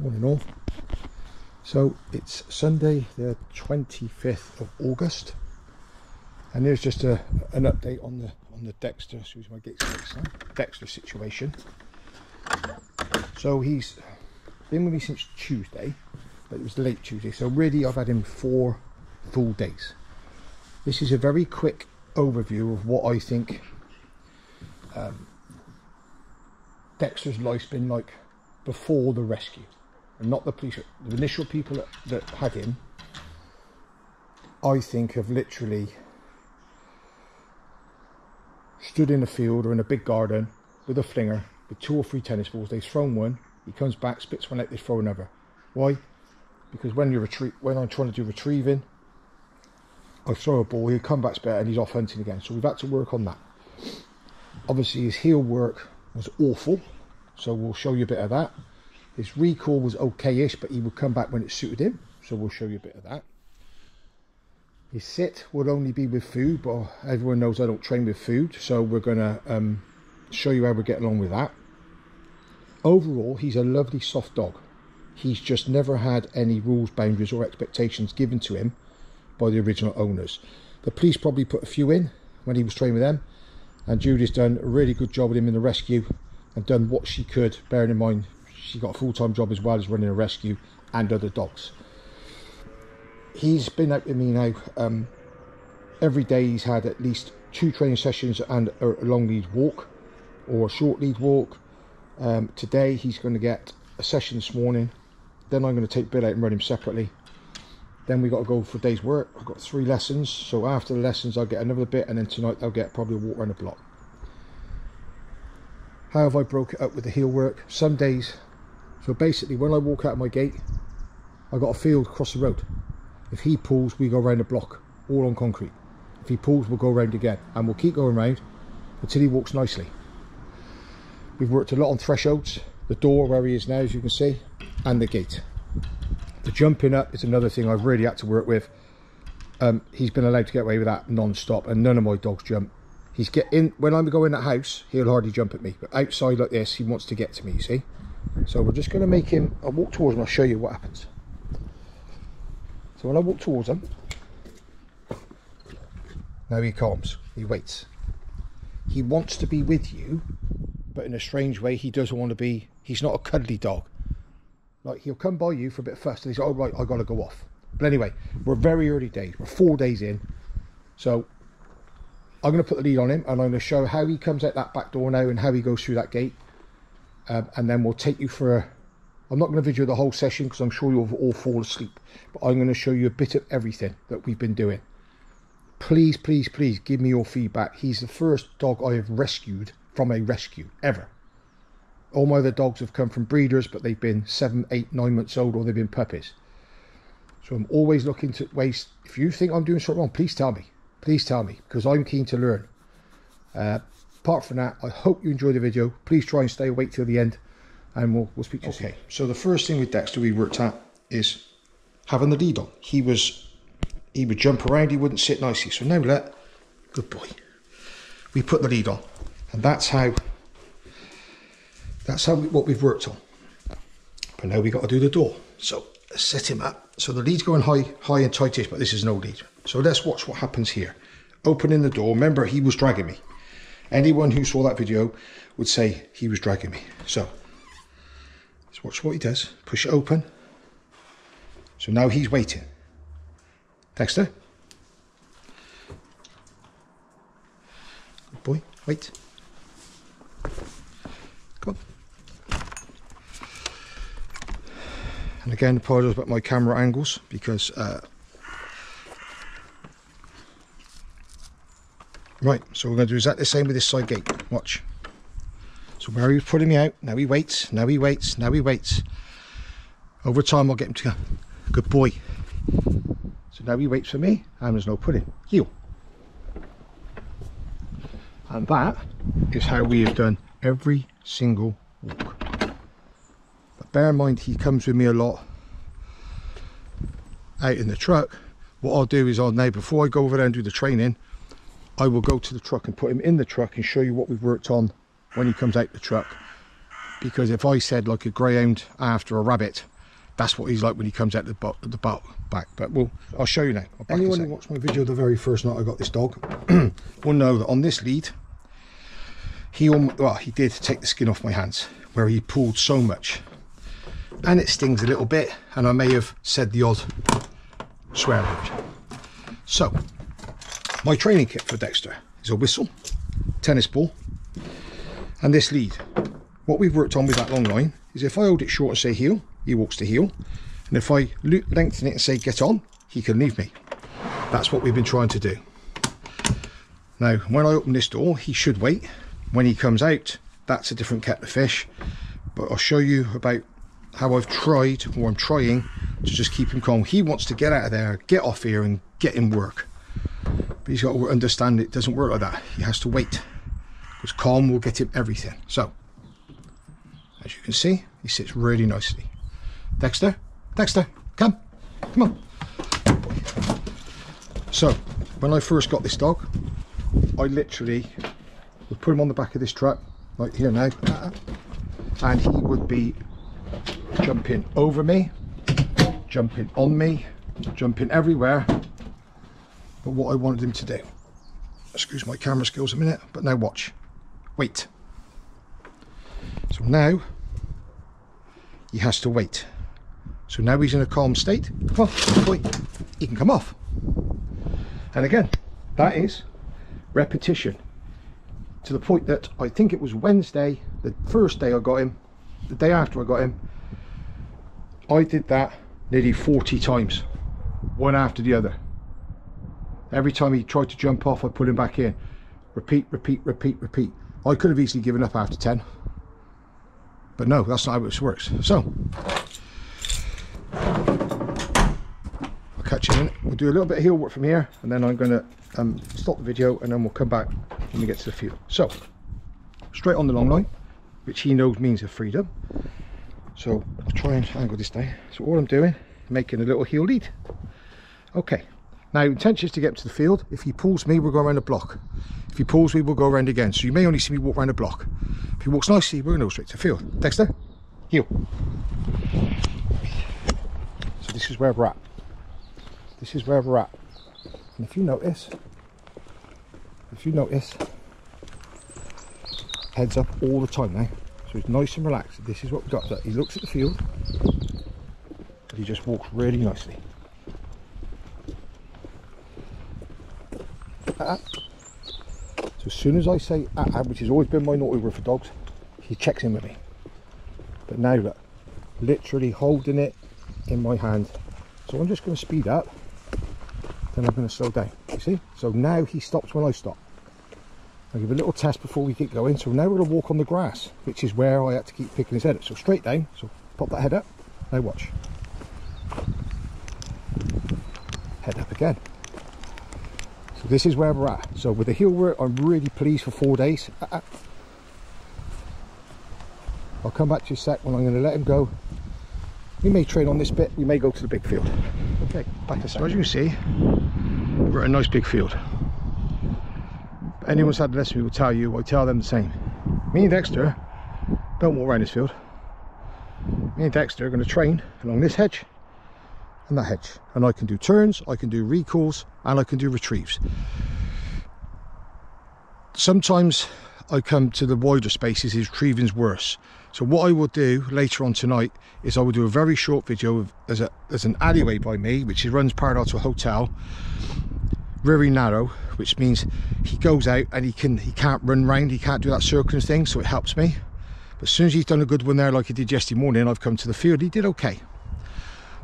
Morning all. So it's Sunday the 25th of August and here's just a, an update on the on the Dexter, excuse my gates Dexter situation. So he's been with me since Tuesday, but it was late Tuesday, so really I've had him four full days. This is a very quick overview of what I think um, Dexter's life's been like before the rescue and not the police, the initial people that, that had him, I think have literally stood in a field or in a big garden with a flinger with two or three tennis balls. They've thrown one, he comes back, spits one out, they throw another. Why? Because when you retreat, when I'm trying to do retrieving, I throw a ball, he'll come back better and he's off hunting again. So we've had to work on that. Obviously his heel work was awful, so we'll show you a bit of that. His recall was okay-ish, but he would come back when it suited him. So we'll show you a bit of that. His sit would only be with food, but everyone knows I don't train with food. So we're going to um, show you how we get along with that. Overall, he's a lovely soft dog. He's just never had any rules, boundaries or expectations given to him by the original owners. The police probably put a few in when he was training with them. And Judy's done a really good job with him in the rescue and done what she could, bearing in mind she got a full-time job as well as running a rescue and other dogs. He's been out with me now um, every day. He's had at least two training sessions and a long lead walk or a short lead walk. Um, today he's going to get a session this morning. Then I'm going to take Bill out and run him separately. Then we got to go for a day's work. I've got three lessons. So after the lessons I'll get another bit and then tonight I'll get probably a walk around the block. How have I broke it up with the heel work? Some days so basically when I walk out of my gate, I got a field across the road. If he pulls, we go around the block, all on concrete. If he pulls, we'll go around again. And we'll keep going around until he walks nicely. We've worked a lot on thresholds, the door where he is now, as you can see, and the gate. The jumping up is another thing I've really had to work with. Um, he's been allowed to get away with that non-stop, and none of my dogs jump. He's get in when I'm going in that house, he'll hardly jump at me. But outside like this, he wants to get to me, you see. So we're just going to make him, I'll walk towards him, I'll show you what happens. So when I walk towards him, now he calms, he waits. He wants to be with you, but in a strange way, he doesn't want to be, he's not a cuddly dog. Like he'll come by you for a bit first and he's like, oh right, I gotta go off. But anyway, we're very early days, we're four days in. So I'm gonna put the lead on him and I'm gonna show how he comes out that back door now and how he goes through that gate um, and then we'll take you for a I'm not going to video the whole session because I'm sure you'll all fall asleep but I'm going to show you a bit of everything that we've been doing. Please please please give me your feedback. He's the first dog I have rescued from a rescue ever. All my other dogs have come from breeders but they've been seven eight nine months old or they've been puppies. So I'm always looking to waste if you think I'm doing something wrong please tell me. Please tell me because I'm keen to learn. Uh, apart from that, I hope you enjoy the video. Please try and stay awake till the end and we'll, we'll speak to you okay. soon. So the first thing with Dexter we worked at is having the lead on. He was, he would jump around, he wouldn't sit nicely. So now let, good boy, we put the lead on. And that's how, that's how we, what we've worked on. But now we got to do the door. So set him up. So the lead's going high, high and tightish, but this is no lead. So let's watch what happens here. Opening the door. Remember, he was dragging me. Anyone who saw that video would say he was dragging me. So, let's watch what he does. Push it open. So now he's waiting. Dexter. Good boy. Wait. Come on. And again, apologize about my camera angles because uh, Right, so we're going to do exactly the same with this side gate. Watch. So where he's putting me out, now he waits, now he waits, now he waits. Over time I'll get him to go. Good boy. So now he waits for me and there's no pudding. Heel. And that is how we have done every single walk. But bear in mind he comes with me a lot out in the truck. What I'll do is I'll now, before I go over there and do the training, I will go to the truck and put him in the truck and show you what we've worked on when he comes out the truck. Because if I said like a greyhound after a rabbit, that's what he's like when he comes out the butt, the butt back. But we'll, I'll show you now. Anyone who watched my video the very first night I got this dog will know that on this lead, he well, he did take the skin off my hands where he pulled so much, and it stings a little bit, and I may have said the odd swear word. So, my training kit for Dexter is a whistle, tennis ball, and this lead. What we've worked on with that long line is if I hold it short and say heel, he walks to heel. And if I lengthen it and say get on, he can leave me. That's what we've been trying to do. Now, when I open this door, he should wait. When he comes out, that's a different kettle of fish. But I'll show you about how I've tried, or I'm trying, to just keep him calm. He wants to get out of there, get off here and get in work. But he's got to understand it doesn't work like that. He has to wait. Because calm will get him everything. So, as you can see, he sits really nicely. Dexter, Dexter, come, come on. So, when I first got this dog, I literally would put him on the back of this truck, like here now, and he would be jumping over me, jumping on me, jumping everywhere. But what I wanted him to do, excuse my camera skills a minute, but now watch, wait. So now he has to wait. So now he's in a calm state. Come on, boy, he can come off. And again, that is repetition to the point that I think it was Wednesday, the first day I got him, the day after I got him, I did that nearly 40 times, one after the other. Every time he tried to jump off, I put him back in. Repeat, repeat, repeat, repeat. I could have easily given up after 10. But no, that's not how it works. So, I'll catch you in We'll do a little bit of heel work from here and then I'm going to um, stop the video and then we'll come back when we get to the field. So, straight on the long line, which he knows means a freedom. So I'll try and angle this down. So all I'm doing, making a little heel lead. Okay, now intention is to get to the field. If he pulls me, we'll go around the block. If he pulls me, we'll go around again. So you may only see me walk around the block. If he walks nicely, we're going to go straight to the field. Dexter, heel. So this is where we're at this is where we're at and if you notice if you notice heads up all the time now so he's nice and relaxed this is what we've got so he looks at the field and he just walks really nicely so as soon as I say uh which has always been my naughty word for dogs he checks in with me but now look literally holding it in my hand so I'm just going to speed up then I'm going to slow down. You see? So now he stops when I stop. I'll give a little test before we get going. So now we're going to walk on the grass, which is where I had to keep picking his head up. So straight down. So pop that head up. Now watch. Head up again. So this is where we're at. So with the heel work, I'm really pleased for four days. I'll come back to you a sec when I'm going to let him go. We may train on this bit, we may go to the big field. Okay, back to So as you can see, we're at a nice big field. Anyone's had a lesson will tell you, I tell them the same. Me and Dexter don't walk around this field. Me and Dexter are going to train along this hedge and that hedge. And I can do turns, I can do recalls, and I can do retrieves. Sometimes I come to the wider spaces, retrieving's worse. So what I will do later on tonight is I will do a very short video of, as, a, as an alleyway by me, which runs parallel to a hotel, very narrow, which means he goes out and he can he can't run round, he can't do that circling thing, so it helps me. But as soon as he's done a good one there like he did yesterday morning, I've come to the field, he did okay.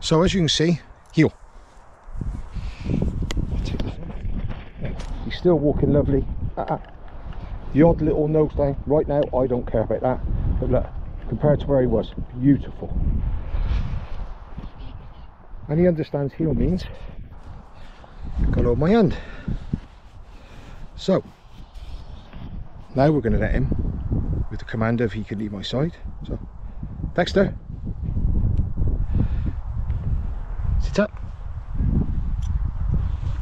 So as you can see, heel. He's still walking lovely. Uh -uh. The odd little nose down, right now I don't care about that. But look, compared to where he was, beautiful. And he understands heel means got hold my hand. So now we're going to let him with the command of he can leave my side. So Dexter, sit up.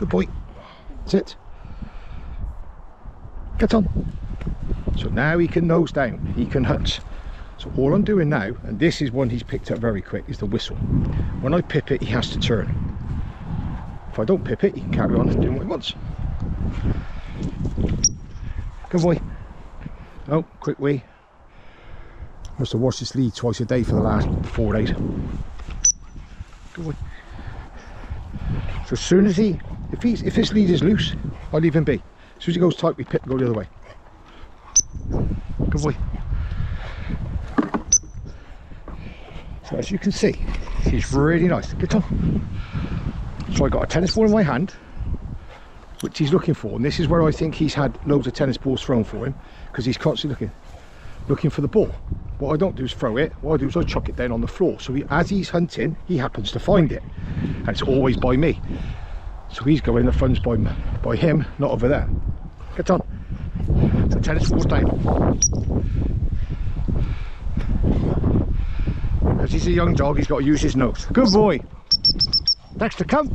Good boy. Sit. Get on. So now he can nose down, he can hunt. So all I'm doing now, and this is one he's picked up very quick, is the whistle. When I pip it, he has to turn. If I don't pip it, he can carry on doing what he wants. Good boy. Oh, quick wee. Must have washed this lead twice a day for the last four days. Good boy. So as soon as he, if he's, if this lead is loose, I leave him be. As soon as he goes tight, we pip and go the other way. Good boy. So as you can see, he's really nice. Get on. So I got a tennis ball in my hand, which he's looking for, and this is where I think he's had loads of tennis balls thrown for him, because he's constantly looking, looking for the ball. What I don't do is throw it. What I do is I chuck it down on the floor. So he, as he's hunting, he happens to find it, and it's always by me. So he's going. The fun's by by him, not over there. Get on. So tennis ball's down. As he's a young dog, he's got to use his nose. Good boy. Dexter, come.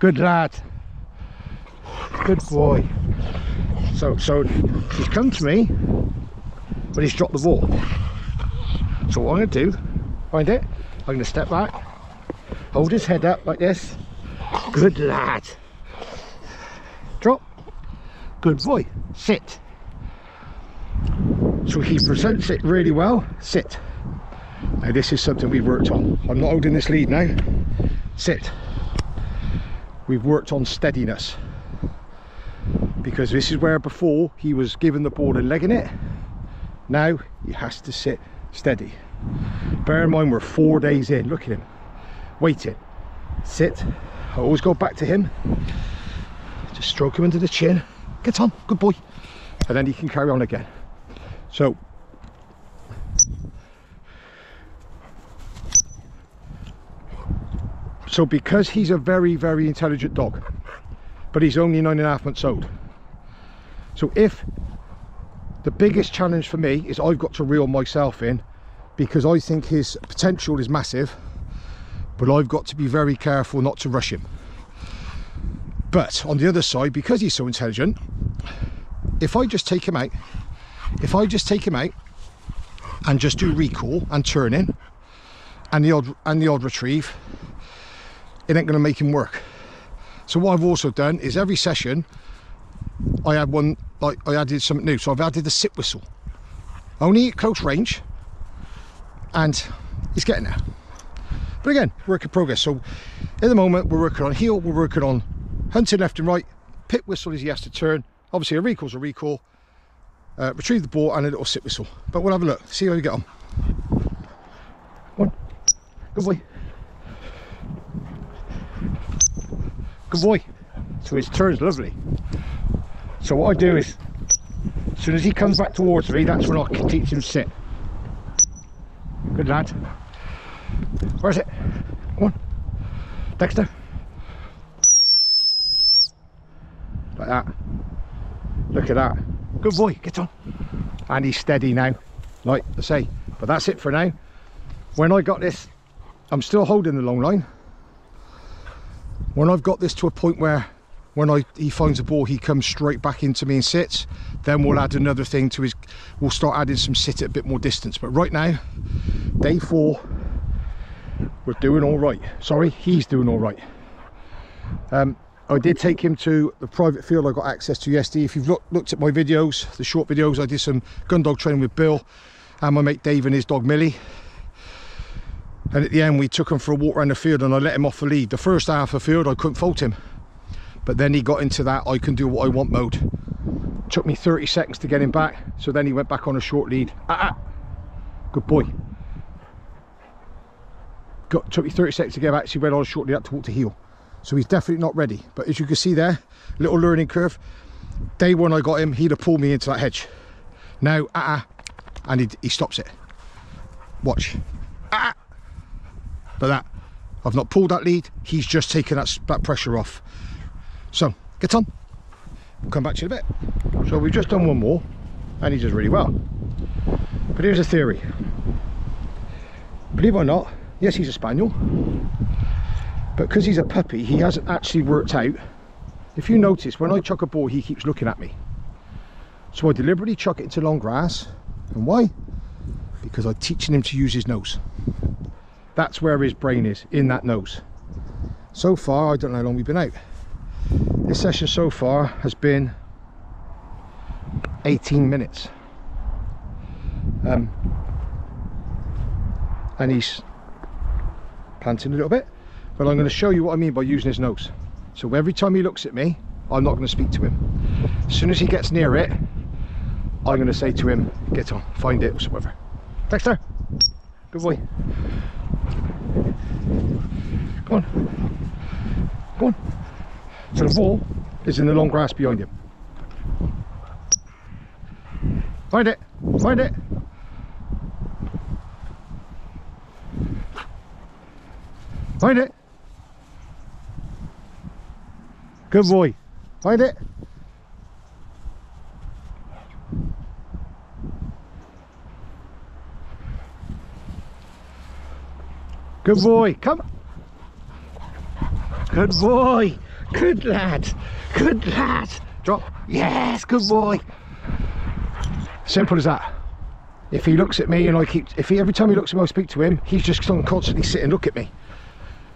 Good lad. Good boy. So, so he's come to me, but he's dropped the ball. So what I'm going to do, find it, I'm going to step back, hold his head up like this. Good lad. Drop. Good boy. Sit. So he presents it really well. Sit. Now this is something we've worked on. I'm not holding this lead now. Sit. We've worked on steadiness. Because this is where before he was giving the ball and legging it. Now he has to sit steady. Bear in mind we're four days in. Look at him. Waiting. Sit. I always go back to him. Just stroke him under the chin. Get on. Good boy. And then he can carry on again. So so because he's a very very intelligent dog but he's only nine and a half months old so if the biggest challenge for me is I've got to reel myself in because I think his potential is massive but I've got to be very careful not to rush him. But on the other side because he's so intelligent if I just take him out if I just take him out and just do recall and turning and the odd and the odd retrieve it ain't going to make him work. So what I've also done is every session I had one like I added something new. So I've added the sit whistle. Only at close range and he's getting there but again work in progress. So at the moment we're working on heel we're working on hunting left and right. Pip whistle is he has to turn. Obviously a recall's a recall. Uh, retrieve the ball and a little sit whistle. But we'll have a look see how you get on. One. Good boy. Good boy. So his turn's lovely. So what I do is as soon as he comes back towards me that's when I teach him sit. Good lad where's it? Come on. Dexter. Like that. Look at that. Good boy. Get on. And he's steady now like I say. But that's it for now. When I got this I'm still holding the long line. When I've got this to a point where when I he finds a ball he comes straight back into me and sits then we'll add another thing to his we'll start adding some sit at a bit more distance. But right now day four we're doing all right sorry he's doing all right um, I did take him to the private field I got access to yesterday. If you've look, looked at my videos, the short videos, I did some gun dog training with Bill and my mate Dave and his dog Millie. And at the end, we took him for a walk around the field and I let him off the lead. The first half of the field, I couldn't fault him. But then he got into that I can do what I want mode. Took me 30 seconds to get him back. So then he went back on a short lead. Ah, ah. Good boy. Got, took me 30 seconds to get back. He went on a short lead up to walk to heel so he's definitely not ready. But as you can see there little learning curve. Day one I got him. He'd have pulled me into that hedge. Now ah uh -uh, and he, he stops it. Watch. Ah but that. I've not pulled that lead. He's just taken that, that pressure off. So get on. We'll come back to you in a bit. So we've just done one more and he does really well. But here's a theory. Believe it or not yes he's a spaniel but because he's a puppy he hasn't actually worked out if you notice when I chuck a ball he keeps looking at me so I deliberately chuck it into long grass And why? Because I'm teaching him to use his nose. That's where his brain is, in that nose. So far, I don't know how long we've been out. This session so far has been 18 minutes. Um, and he's a little bit. But I'm going to mm-hmm. show you what I mean by using his nose. So every time he looks at me, I'm not going to speak to him. As soon as he gets near it, I'm going to say to him, get on, find it, or whatever. Dexter, good boy. Go on. Go on. So the ball is in the long grass behind him. Find it, find it. Find it. Good boy. Find it. Good boy. Come. Good boy. Good lad. Good lad. Drop. Yes, good boy. Simple as that. If he looks at me and I keep, if he every time he looks at me I speak to him, he's just constantly sit and look at me.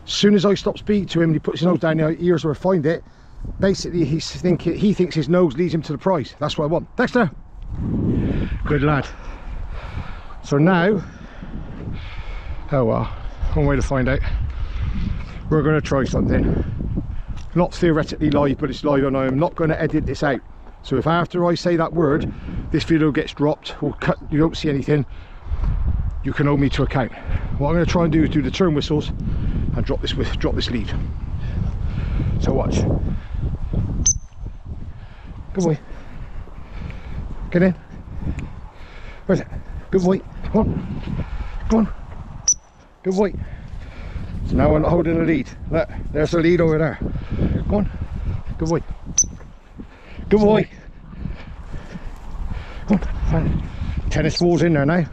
As soon as I stop speaking to him and he puts his nose down the ears or I find it, basically he's thinking he thinks his nose leads him to the prize. That's what I want. Dexter. Good lad. So now, oh well, one way to find out. We're going to try something. Not theoretically live, but it's live and I'm not going to edit this out. So if after I say that word, this video gets dropped or cut, you don't see anything, you can hold me to account. What I'm going to try and do is do the turn whistles and drop this with drop this lead. So watch. Good boy. Get in. Where's it? Good boy. Come on. Come on. Good boy. So now we're not holding the lead. Look, there's the lead over there. Come on. Good boy. Good boy. Come on. Tennis ball's in there now.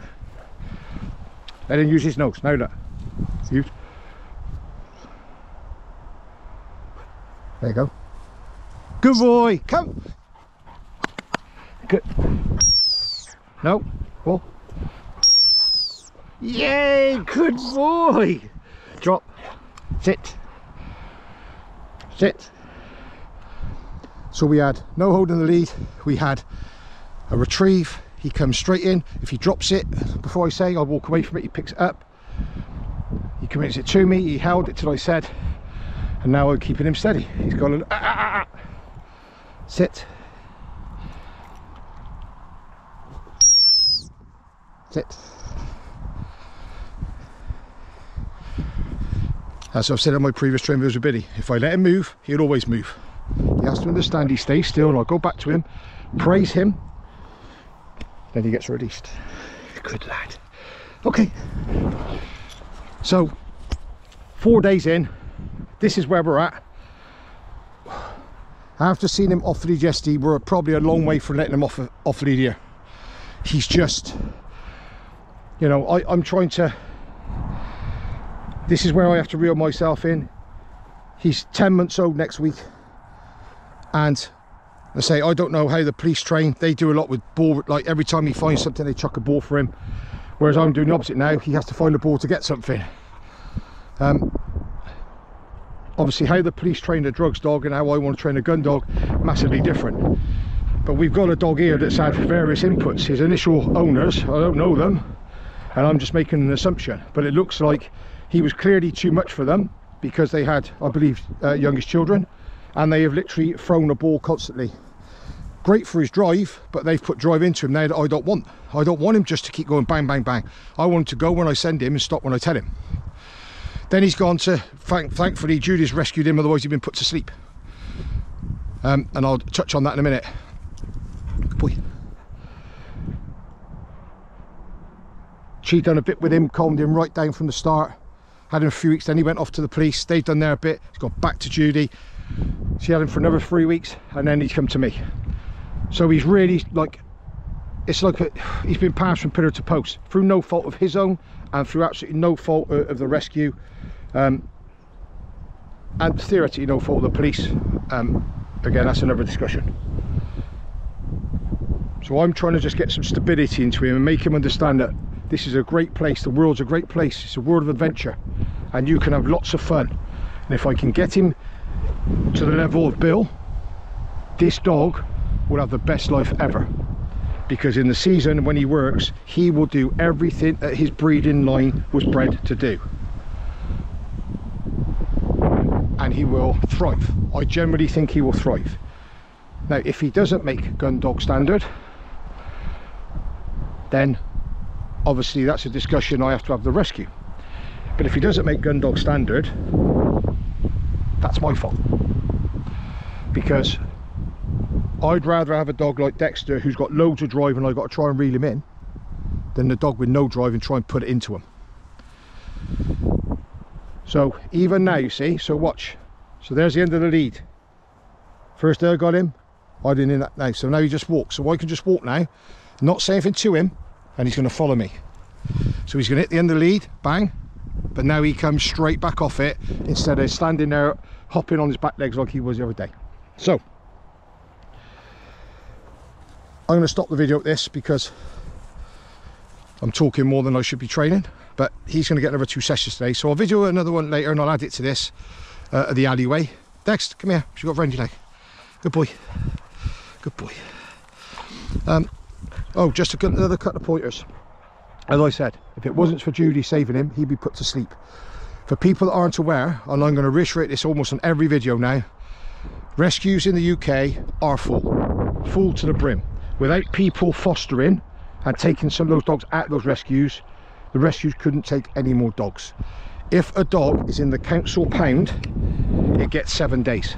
Let him use his nose. Now look. Use. There you go. Good boy. Come. Good. No. Ball. Yay! Good boy. Drop. Sit. Sit. So we had no holding the lead. We had a retrieve. He comes straight in. If he drops it, before I say, I walk away from it. He picks it up. He commits it to me. He held it till I said, and now I'm keeping him steady. He's got a ah, ah, ah, ah. Sit. Sit. As I've said on my previous training videos with Billy, if I let him move, he'll always move. He has to understand he stays still and I'll go back to him, praise him, then he gets released. Good lad. Okay. So, four days in, this is where we're at. After seeing him off lead yesterday, we're probably a long way from letting him off, off lead here. He's just, you know, I, I'm trying to, this is where I have to reel myself in. He's 10 months old next week. And I say, I don't know how the police train. They do a lot with ball, like every time he finds something, they chuck a ball for him. Whereas I'm doing the opposite now. He has to find a ball to get something. Um, obviously how the police train a drugs dog and how I want to train a gun dog massively different. But we've got a dog here that's had various inputs. His initial owners I don't know them and I'm just making an assumption. But it looks like he was clearly too much for them because they had I believe uh, youngest children and they have literally thrown a ball constantly. Great for his drive but they've put drive into him now that I don't want. I don't want him just to keep going bang bang bang. I want him to go when I send him and stop when I tell him then he's gone to, thank, thankfully Judy's rescued him, otherwise he'd been put to sleep. Um, and I'll touch on that in a minute. Good boy. She done a bit with him, calmed him right down from the start. Had him a few weeks, then he went off to the police. They've done their bit. He's gone back to Judy. She had him for another three weeks, and then he's come to me. So he's really like, it's like a, he's been passed from pillar to post through no fault of his own and through absolutely no fault of the rescue um, and theoretically no fault of the police um, again that's another discussion So I'm trying to just get some stability into him and make him understand that this is a great place, the world's a great place, it's a world of adventure and you can have lots of fun. And if I can get him to the level of Bill, this dog will have the best life ever. Because in the season when he works, he will do everything that his breeding line was bred to do. And he will thrive. I generally think he will thrive. Now, if he doesn't make gun dog standard, then obviously that's a discussion I have to have the rescue. But if he doesn't make gun dog standard, that's my fault. Because I'd rather have a dog like Dexter who's got loads of drive and I've got to try and reel him in than the dog with no drive and try and put it into him. So even now, you see, so watch. So there's the end of the lead. First I got him, I didn't in that now. So now he just walks. So I can just walk now, not say anything to him, and he's going to follow me. So he's going to hit the end of the lead, bang. But now he comes straight back off it instead of standing there hopping on his back legs like he was the other day. So I'm going to stop the video at this because I'm talking more than I should be training. But he's going to get another two sessions today. So I'll video another one later and I'll add it to this uh, at the alleyway. Dex, come here. She's got friend you like. Good boy. Good boy. Um, oh, just a, another couple of pointers. As I said, if it wasn't for Judy saving him, he'd be put to sleep. For people that aren't aware, and I'm going to reiterate this almost on every video now, rescues in the UK are full. Full to the brim. Without people fostering and taking some of those dogs at those rescues, the rescues couldn't take any more dogs. If a dog is in the council pound, it gets seven days.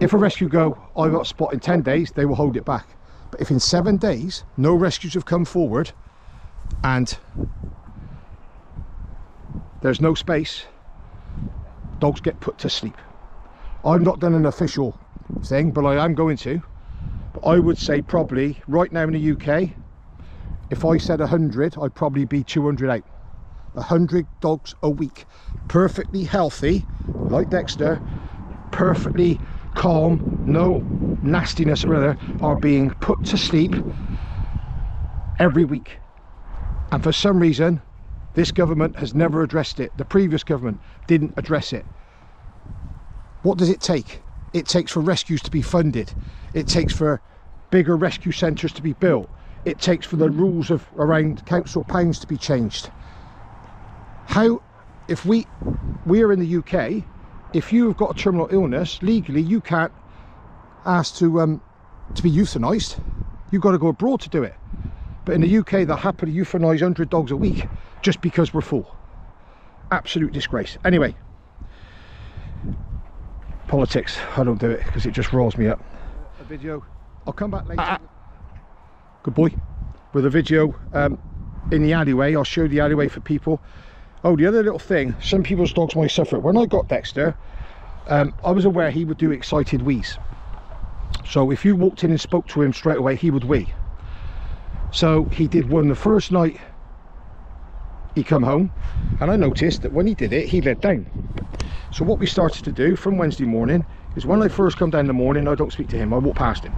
If a rescue go, I got spot in 10 days, they will hold it back. But if in seven days, no rescues have come forward and there's no space, dogs get put to sleep. I've not done an official thing, but I am going to. But I would say probably right now in the UK, if I said 100, I'd probably be 200 out. 100 dogs a week, perfectly healthy, like Dexter, perfectly calm, no nastiness or other, are being put to sleep every week. And for some reason, this government has never addressed it. The previous government didn't address it. What does it take? It takes for rescues to be funded. It takes for bigger rescue centres to be built. It takes for the rules of around council pounds to be changed. How, if we, we are in the UK, if you have got a terminal illness, legally you can't ask to, um, to be euthanised. You've got to go abroad to do it. But in the UK, they'll happily euthanise 100 dogs a week just because we're full. Absolute disgrace. Anyway, politics, I don't do it because it just rolls me up. A video, I'll come back later. Ah, ah. Good boy. With a video um, in the alleyway, I'll show the alleyway for people. Oh, the other little thing, some people's dogs might suffer. When I got Dexter, um, I was aware he would do excited wheeze. So if you walked in and spoke to him straight away, he would wee. So he did one the first night he come home and I noticed that when he did it, he let down. So what we started to do from Wednesday morning is when I first come down in the morning, I don't speak to him, I walk past him.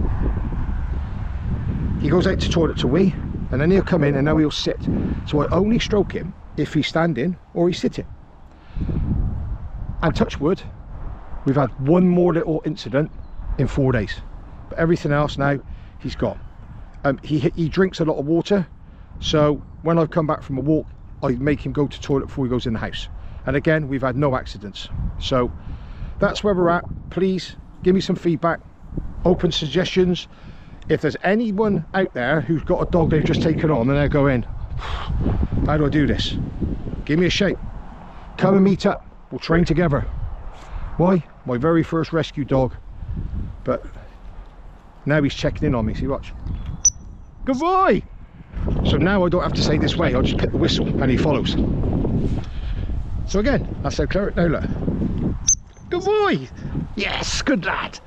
He goes out to toilet to wee and then he'll come in and now he'll sit. So I only stroke him if he's standing or he's sitting. And touch wood, we've had one more little incident in four days. But everything else now, he's got. Um, he, he drinks a lot of water, so when I've come back from a walk, I make him go to toilet before he goes in the house. And again, we've had no accidents. So that's where we're at. Please give me some feedback, open suggestions. If there's anyone out there who's got a dog they've just taken on and they're going, how do I do this? Give me a shape. Come and meet up. We'll train together. Why? My very first rescue dog. But now he's checking in on me. See, watch. Good boy! So now I don't have to say this way, I'll just hit the whistle and he follows. So again, that's how clear it now look. Good boy! Yes, good lad!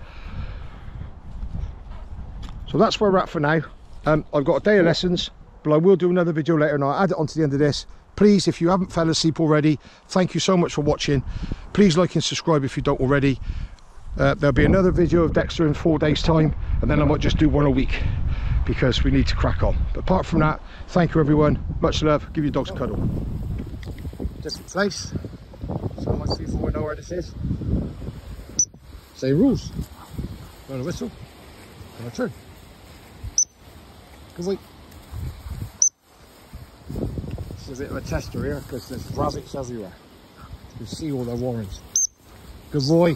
So that's where we're at for now. Um, I've got a day of lessons, but I will do another video later and I'll add it onto the end of this. Please, if you haven't fell asleep already, thank you so much for watching. Please like and subscribe if you don't already. Uh, there'll be another video of Dexter in four days time and then I might just do one a week because we need to crack on. But apart from that, thank you everyone. Much love. Give your dogs a cuddle. Different place. So much people will know where this is. Say rules. Blow the whistle. And a turn. Good wait. Is a bit of a tester here because there's rabbits everywhere. You see all their warrens. Good boy.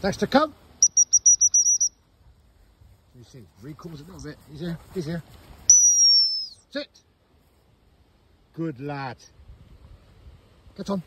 Dexter, come. You see, recoils a little bit. He's here. He's here. Sit. Good lad. Get on.